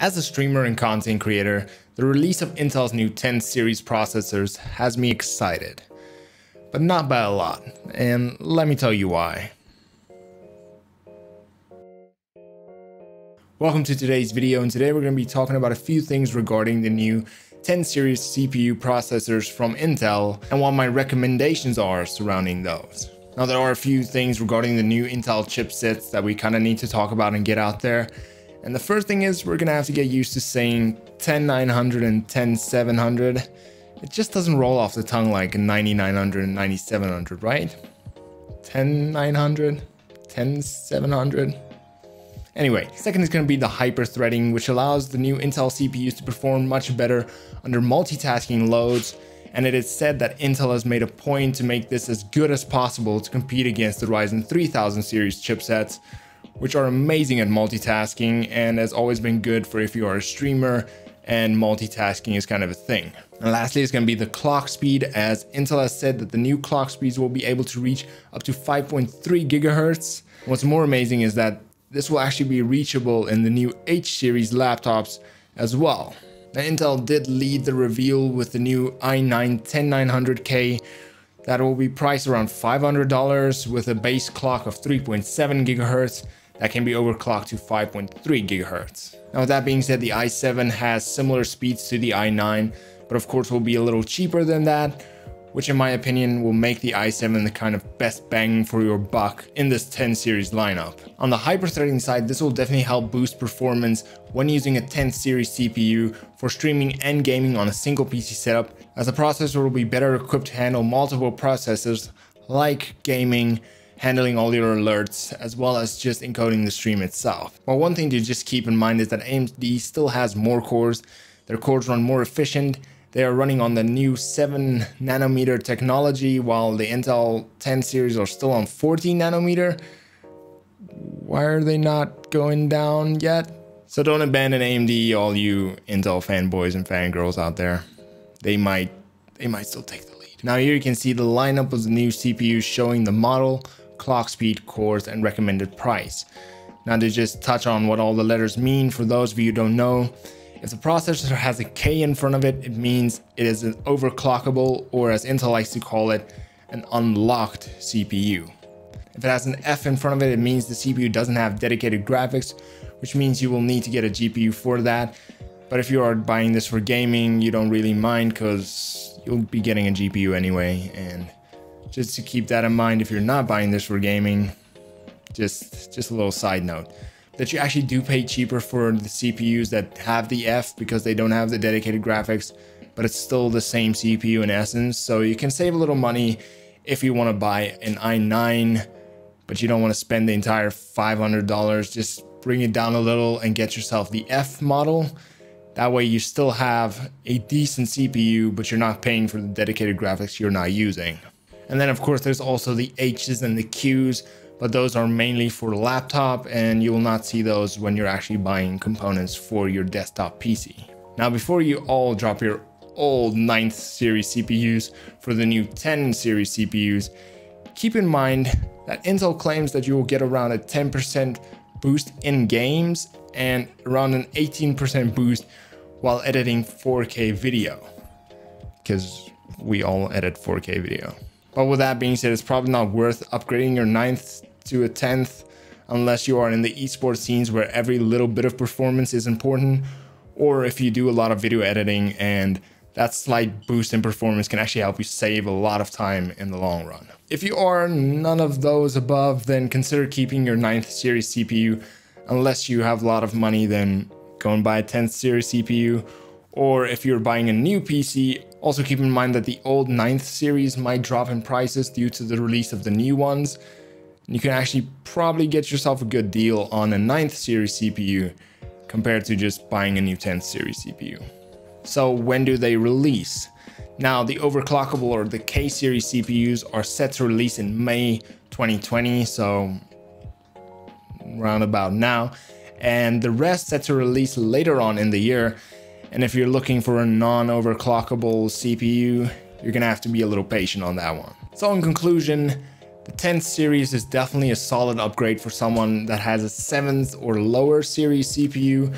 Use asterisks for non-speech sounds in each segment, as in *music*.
As a streamer and content creator, the release of Intel's new 10 series processors has me excited. But not by a lot, and let me tell you why. Welcome to today's video, and today we're going to be talking about a few things regarding the new 10 series CPU processors from Intel and what my recommendations are surrounding those. Now there are a few things regarding the new Intel chipsets that we kind of need to talk about and get out there. And the first thing is we're gonna have to get used to saying 10900 and 10700. It just doesn't roll off the tongue like 9900 and 9700, right? 10900, 10700. Anyway, second is going to be the hyper-threading, which allows the new Intel CPUs to perform much better under multitasking loads, and it is said that Intel has made a point to make this as good as possible to compete against the Ryzen 3000 series chipsets, which are amazing at multitasking and has always been good for if you are a streamer and multitasking is kind of a thing. And lastly, it's going to be the clock speed, as Intel has said that the new clock speeds will be able to reach up to 5.3 gigahertz. What's more amazing is that this will actually be reachable in the new H series laptops as well. Now, Intel did lead the reveal with the new i9 10900K that will be priced around $500 with a base clock of 3.7 gigahertz that can be overclocked to 5.3 gigahertz. Now that being said, the i7 has similar speeds to the i9, but of course will be a little cheaper than that, which in my opinion will make the i7 the kind of best bang for your buck in this 10 series lineup. On the hyper-threading side, this will definitely help boost performance when using a 10 series CPU for streaming and gaming on a single PC setup, as the processor will be better equipped to handle multiple processors like gaming, handling all your alerts, as well as just encoding the stream itself. Well, one thing to just keep in mind is that AMD still has more cores, their cores run more efficient, they are running on the new 7 nanometer technology, while the Intel 10 series are still on 14 nanometer. Why are they not going down yet? So don't abandon AMD, all you Intel fanboys and fangirls out there. They might, they might still take the lead. Now here you can see the lineup of the new CPUs showing the model, clock speed, cores, and recommended price. Now to just touch on what all the letters mean for those of you who don't know, if the processor has a K in front of it, it means it is an overclockable, or as Intel likes to call it, an unlocked CPU. If it has an F in front of it, it means the CPU doesn't have dedicated graphics, which means you will need to get a GPU for that. But if you are buying this for gaming, you don't really mind because you'll be getting a GPU anyway, and just to keep that in mind if you're not buying this for gaming just just a little side note. That you actually do pay cheaper for the CPUs that have the F because they don't have the dedicated graphics but it's still the same CPU in essence. So you can save a little money if you want to buy an i9 but you don't want to spend the entire $500 just bring it down a little and get yourself the F model. That way you still have a decent CPU but you're not paying for the dedicated graphics you're not using and then of course there's also the H's and the Q's, but those are mainly for laptop and you will not see those when you're actually buying components for your desktop PC. Now before you all drop your old 9th series CPUs for the new 10 series CPUs, keep in mind that Intel claims that you will get around a 10% boost in games and around an 18% boost while editing 4K video. Because we all edit 4K video. But with that being said, it's probably not worth upgrading your 9th to a 10th unless you are in the esports scenes where every little bit of performance is important, or if you do a lot of video editing and that slight boost in performance can actually help you save a lot of time in the long run. If you are none of those above, then consider keeping your 9th series CPU. Unless you have a lot of money, then go and buy a 10th series CPU. Or if you're buying a new PC, also keep in mind that the old 9th series might drop in prices due to the release of the new ones. You can actually probably get yourself a good deal on a 9th series CPU compared to just buying a new 10th series CPU. So when do they release? Now the overclockable or the K series CPUs are set to release in May 2020, so around about now. And the rest set to release later on in the year and if you're looking for a non-overclockable CPU, you're gonna have to be a little patient on that one. So in conclusion, the 10th series is definitely a solid upgrade for someone that has a 7th or lower series CPU.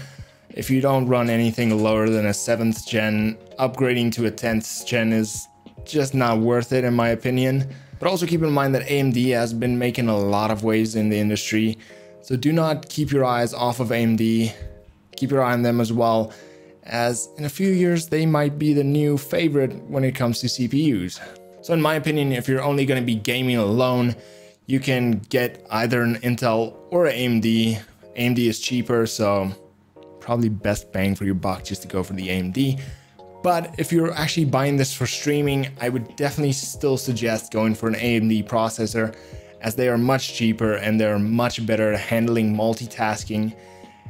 if you don't run anything lower than a 7th gen, upgrading to a 10th gen is just not worth it in my opinion. But also keep in mind that AMD has been making a lot of waves in the industry, so do not keep your eyes off of AMD, keep your eye on them as well, as in a few years they might be the new favorite when it comes to CPUs. So in my opinion, if you're only going to be gaming alone, you can get either an Intel or an AMD. AMD is cheaper, so probably best bang for your buck just to go for the AMD. But if you're actually buying this for streaming, I would definitely still suggest going for an AMD processor as they are much cheaper and they're much better at handling multitasking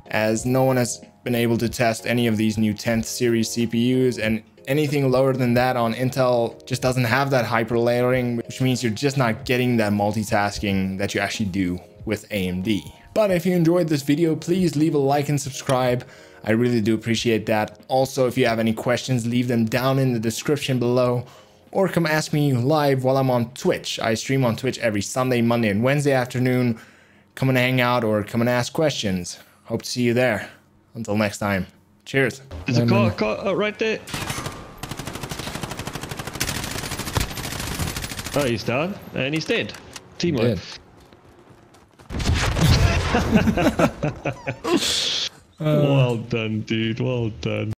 as no one has been able to test any of these new 10th series CPUs and anything lower than that on Intel just doesn't have that hyper layering, which means you're just not getting that multitasking that you actually do with AMD. But if you enjoyed this video, please leave a like and subscribe. I really do appreciate that. Also, if you have any questions, leave them down in the description below or come ask me live while I'm on Twitch. I stream on Twitch every Sunday, Monday, and Wednesday afternoon. Come and hang out or come and ask questions. Hope to see you there. Until next time. Cheers. There's a car, car uh, right there. Oh, he's down and he's dead. Teamwork. *laughs* *laughs* well done, dude. Well done.